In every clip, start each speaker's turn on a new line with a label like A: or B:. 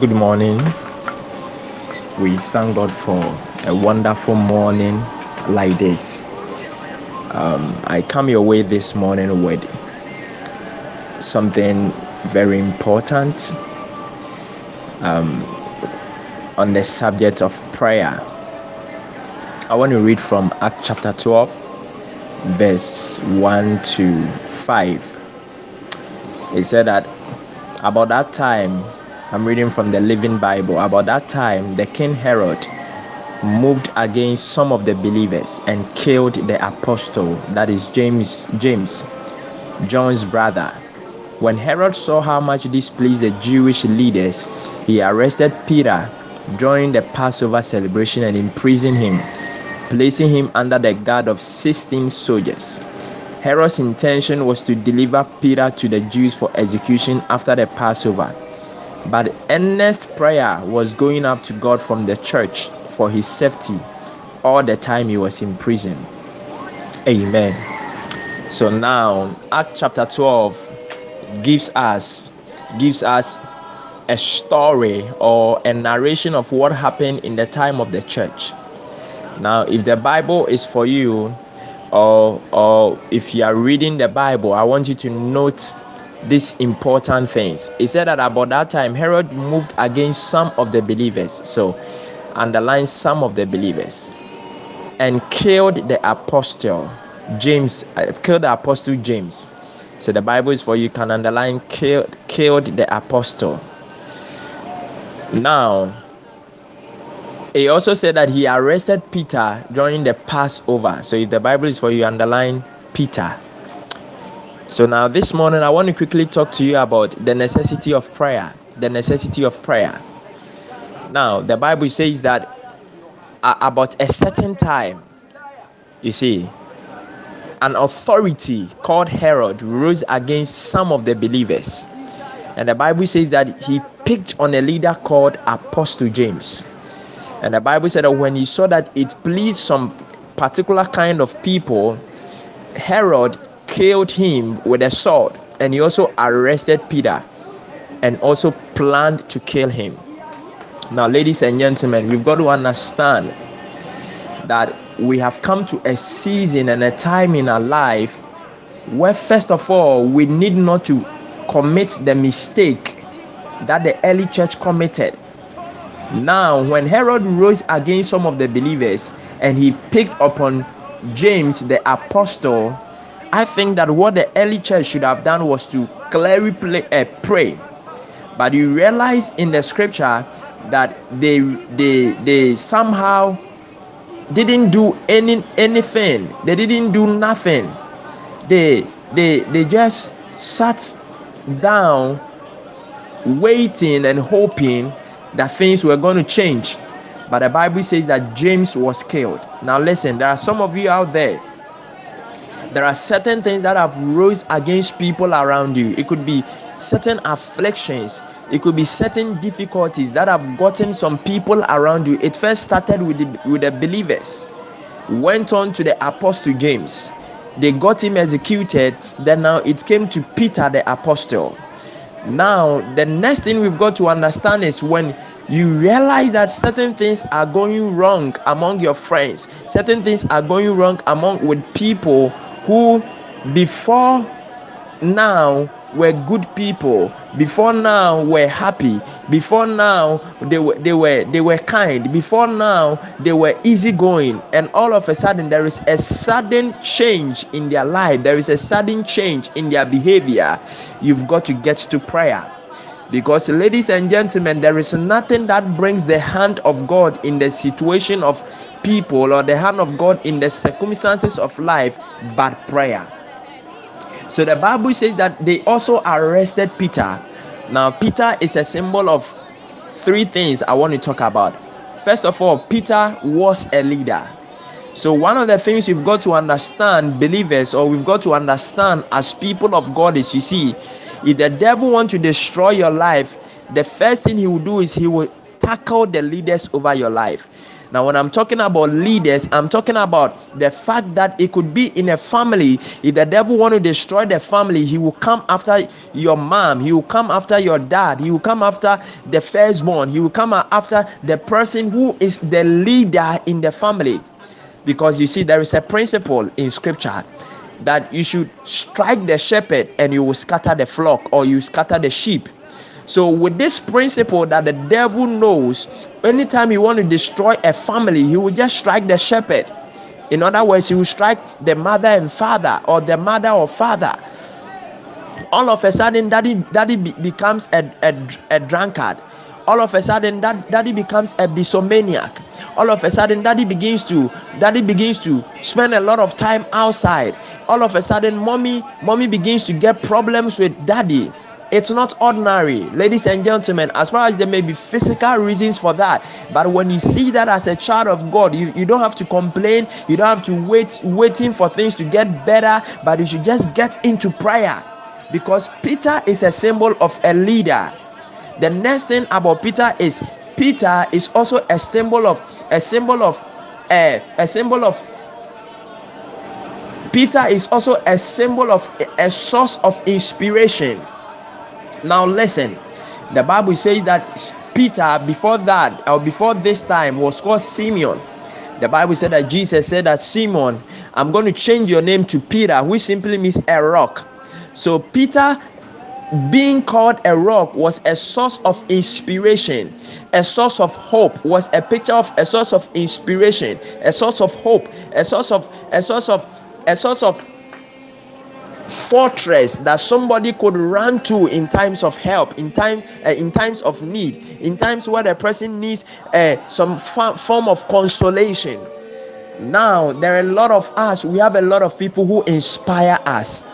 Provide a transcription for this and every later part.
A: Good morning. We thank God for a wonderful morning like this. Um, I come your way this morning with something very important um, on the subject of prayer. I want to read from Act chapter 12, verse 1 to 5. It said that about that time, I'm reading from the Living Bible. About that time, the King Herod moved against some of the believers and killed the apostle, that is James, James, John's brother. When Herod saw how much this pleased the Jewish leaders, he arrested Peter during the Passover celebration and imprisoned him, placing him under the guard of 16 soldiers. Herod's intention was to deliver Peter to the Jews for execution after the Passover. But earnest prayer was going up to God from the church for his safety all the time he was in prison. Amen. So now Act chapter 12 gives us gives us a story or a narration of what happened in the time of the church. Now, if the Bible is for you, or or if you are reading the Bible, I want you to note these important things. He said that about that time, Herod moved against some of the believers. So, underline some of the believers and killed the apostle James, uh, killed the apostle James. So the Bible is for you can underline killed killed the apostle. Now, he also said that he arrested Peter during the Passover. So if the Bible is for you, underline Peter. So now this morning I want to quickly talk to you about the necessity of prayer. The necessity of prayer. Now the Bible says that uh, about a certain time, you see, an authority called Herod rose against some of the believers. And the Bible says that he picked on a leader called Apostle James. And the Bible said that when he saw that it pleased some particular kind of people, Herod killed him with a sword and he also arrested Peter and also planned to kill him. Now, ladies and gentlemen, we've got to understand that we have come to a season and a time in our life where, first of all, we need not to commit the mistake that the early church committed. Now, when Herod rose against some of the believers and he picked upon James the apostle I think that what the early church should have done was to clearly play, uh, pray. But you realize in the scripture that they they they somehow didn't do any anything. They didn't do nothing. They they they just sat down waiting and hoping that things were going to change. But the Bible says that James was killed. Now listen, there are some of you out there there are certain things that have rose against people around you. It could be certain afflictions. It could be certain difficulties that have gotten some people around you. It first started with the, with the believers went on to the apostle james. They got him executed. Then now it came to peter the apostle. Now the next thing we've got to understand is when you realize that certain things are going wrong among your friends certain things are going wrong among with people who before now were good people before now were happy before now they were they were they were kind before now they were easygoing and all of a sudden there is a sudden change in their life there is a sudden change in their behavior. You've got to get to prayer because ladies and gentlemen there is nothing that brings the hand of god in the situation of people or the hand of God in the circumstances of life but prayer. So the Bible says that they also arrested Peter. Now, Peter is a symbol of three things I want to talk about. First of all, Peter was a leader. So, one of the things we've got to understand, believers, or we've got to understand as people of God, is you see, if the devil wants to destroy your life, the first thing he will do is he will tackle the leaders over your life Now, when I'm talking about leaders, I'm talking about the fact that it could be in a family. If the devil want to destroy the family, he will come after your mom, he will come after your dad, he will come after the firstborn, he will come after the person who is the leader in the family. Because you see, there is a principle in scripture that you should strike the shepherd and you will scatter the flock or you scatter the sheep so, with this principle that the devil knows, anytime he want to destroy a family, he will just strike the shepherd. In other words, he will strike the mother and father, or the mother or father. All of a sudden, daddy, daddy be, becomes a, a, a drunkard. All of a sudden, that daddy becomes a bisomaniac. All of a sudden, daddy begins to daddy begins to spend a lot of time outside. All of a sudden, mommy mommy begins to get problems with daddy it's not ordinary, ladies and gentlemen, as far as there may be physical reasons for that. But when you see that as a child of God, you, you don't have to complain, you don't have to wait, waiting for things to get better, but you should just get into prayer because Peter is a symbol of a leader. The next thing about Peter is Peter is also a symbol of a symbol of uh, a symbol of Peter is also a symbol of a source of inspiration. Now, listen, the Bible says that Peter, before that, or before this time, was called Simeon. The Bible said that Jesus said that Simon, I'm going to change your name to Peter, which simply means a rock. So, Peter being called a rock was a source of inspiration a source of hope was a picture of a source of inspiration a source of hope a source of a source of a source of fortress that somebody could run to in times of help in time uh, in times of need in times where the person needs uh, some f- form of consolation. Now there are a lot of us we have a lot of people who inspire us.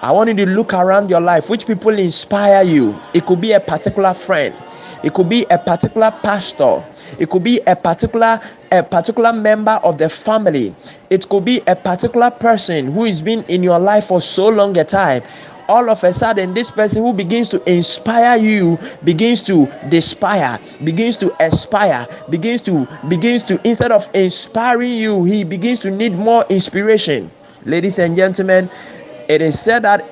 A: I want you to look around your life. Which people inspire you? It could be a particular friend it could be a particular pastor. It could be a particular a particular member of the family. It could be a particular person who has been in your life for so long a time. All of a sudden this person who begins to inspire you begins to despair begins to aspire begins to begins to instead of inspiring you he begins to need more inspiration. Ladies and gentlemen it is said that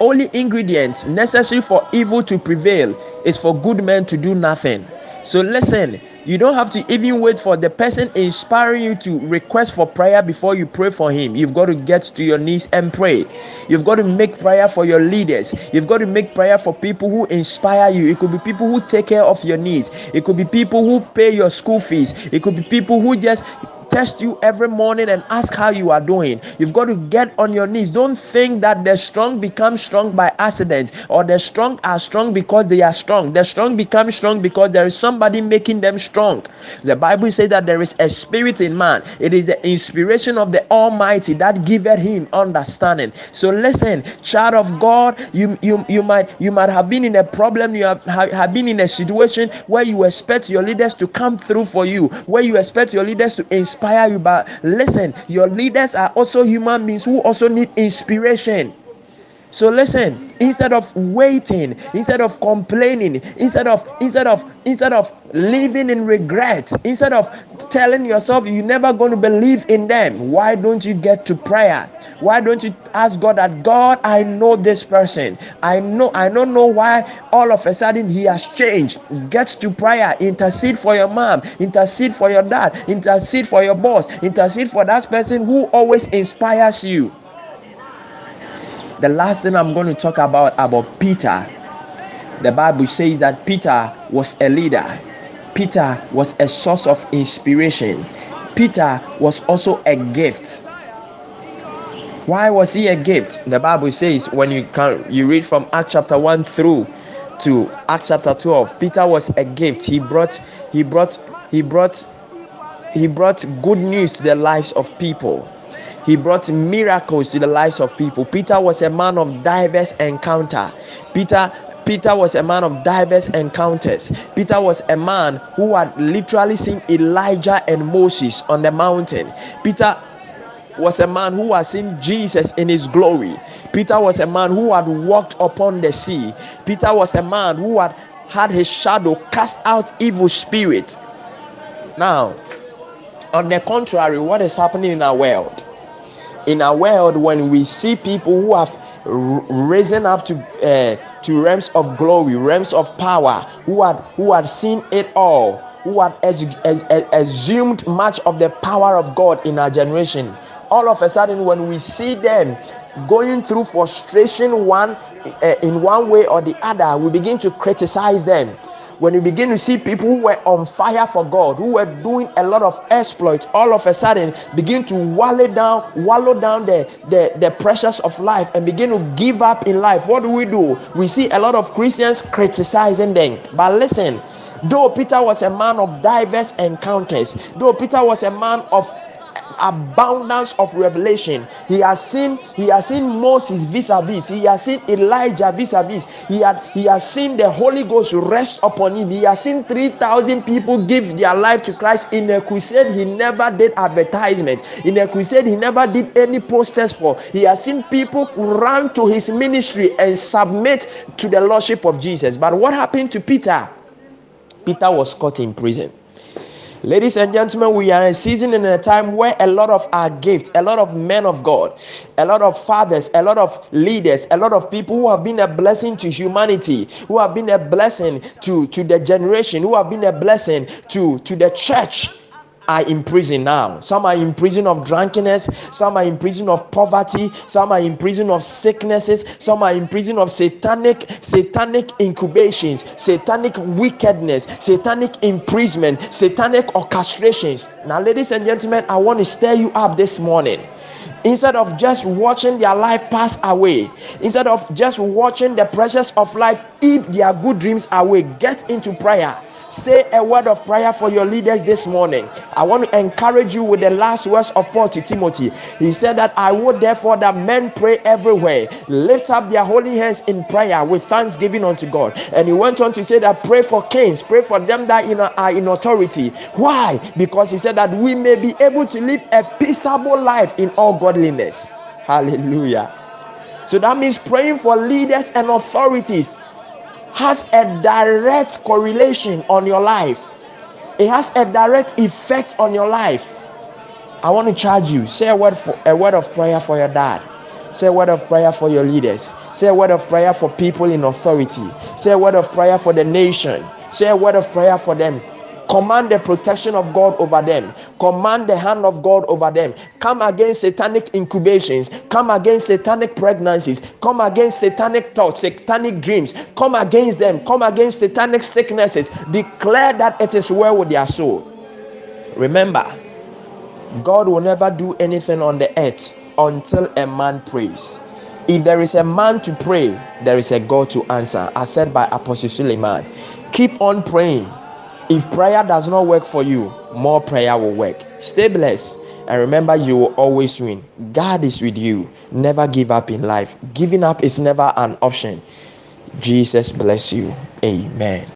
A: only ingredient necessary for evil to prevail is for good men to do nothing. So listen, you don't have to even wait for the person inspiring you to request for prayer before you pray for him. You've got to get to your knees and pray. You've got to make prayer for your leaders. You've got to make prayer for people who inspire you. It could be people who take care of your needs. It could be people who pay your school fees. It could be people who just test you every morning and ask how you are doing. You've got to get on your knees. Don't think that the strong become strong by accident or the strong are strong because they are strong. The strong become strong because there is somebody making them strong. The Bible says that there is a spirit in man. It is the inspiration of the Almighty that giveth him understanding. So listen, child of God, you you you might you might have been in a problem. You have, have, have been in a situation where you expect your leaders to come through for you, where you expect your leaders to inspire inspire you, but listen, your leaders are also human beings who also need inspiration. So listen, instead of waiting, instead of complaining, instead of instead of instead of living in regret, instead of telling yourself you're never going to believe in them, why don't you get to prayer? Why don't you ask God that God, I know this person. I know I don't know why all of a sudden he has changed. Get to prayer, intercede for your mom, intercede for your dad, intercede for your boss, intercede for that person who always inspires you the last thing I'm going to talk about about Peter, the Bible says that Peter was a leader. Peter was a source of inspiration. Peter was also a gift. Why was he a gift? The Bible says when you can you read from Acts chapter 1 through to Acts chapter 12, Peter was a gift. He brought he brought he brought he brought good news to the lives of people. He brought miracles to the lives of people. Peter was a man of diverse encounter. Peter Peter was a man of diverse encounters. Peter was a man who had literally seen Elijah and Moses on the mountain. Peter was a man who had seen Jesus in his glory. Peter was a man who had walked upon the sea. Peter was a man who had had his shadow cast out evil spirit. Now, on the contrary, what is happening in our world? In our world, when we see people who have risen up to uh, to realms of glory, realms of power, who had who had seen it all, who had as, as, as, assumed much of the power of God in our generation. All of a sudden, when we see them going through frustration one uh, in one way or the other, we begin to criticize them when you begin to see people who were on fire for God, who were doing a lot of exploits, all of a sudden begin to wallow down, wallow down the, the, the pressures of life and begin to give up in life. What do we do? We see a lot of Christians criticizing them. But listen, though Peter was a man of diverse encounters, though Peter was a man of abundance of revelation. He has seen he has seen Moses vis-a-vis. He has seen Elijah vis-a-vis. He had he has seen the Holy Ghost rest upon him. He has seen 3,000 people give their life to Christ in a crusade. He never did advertisement. In a crusade, he never did any posters for. He has seen people run to his ministry and submit to the lordship of Jesus. But what happened to Peter? Peter was caught in prison. Ladies and gentlemen, we are in a season and a time where a lot of our gifts, a lot of men of God, a lot of fathers, a lot of leaders, a lot of people who have been a blessing to humanity, who have been a blessing to, to the generation, who have been a blessing to, to the church are in prison now. Some are in prison of drunkenness, some are in prison of poverty, some are in prison of sicknesses, some are in prison of satanic satanic incubations, satanic wickedness, satanic imprisonment, satanic orchestrations. Now ladies and gentlemen, I want to stir you up this morning instead of just watching their life pass away, instead of just watching the pressures of life eat their good dreams away, get into prayer Say a word of prayer for your leaders this morning. I want to encourage you with the last words of Paul to Timothy. He said that I would therefore that men pray everywhere, lift up their holy hands in prayer with thanksgiving unto God. And he went on to say that pray for kings, pray for them that are in authority. Why? Because he said that we may be able to live a peaceable life in all godliness. Hallelujah. So that means praying for leaders and authorities has a direct correlation on your life. It has a direct effect on your life. I want to charge you. Say a word for a word of prayer for your dad. Say a word of prayer for your leaders. Say a word of prayer for people in authority. Say a word of prayer for the nation. Say a word of prayer for them Command the protection of God over them. Command the hand of God over them. Come against satanic incubations. Come against satanic pregnancies. Come against satanic thoughts, satanic dreams. Come against them. Come against satanic sicknesses. Declare that it is well with their soul. Remember, God will never do anything on the earth until a man prays. If there is a man to pray, there is a God to answer, as said by Apostle Suleman. Keep on praying if prayer does not work for you, more prayer will work. Stay blessed and remember you will always win. God is with you. Never give up in life. Giving up is never an option. Jesus bless you. Amen.